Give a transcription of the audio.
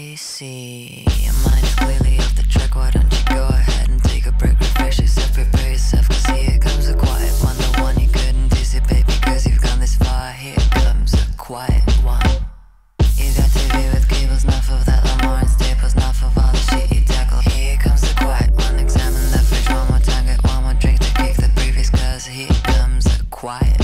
See your mind is clearly off the track. Why don't you go ahead and take a break? Refresh yourself, prepare yourself. Cause here comes a quiet one, the one you could anticipate. Because you've gone this far, here comes a quiet one. You got to TV with cables, enough of that Lamar and Staples, enough of all the shit you tackle. Here comes the quiet one, examine the fridge one more time, get one more drink to kick the previous. Cause here comes a quiet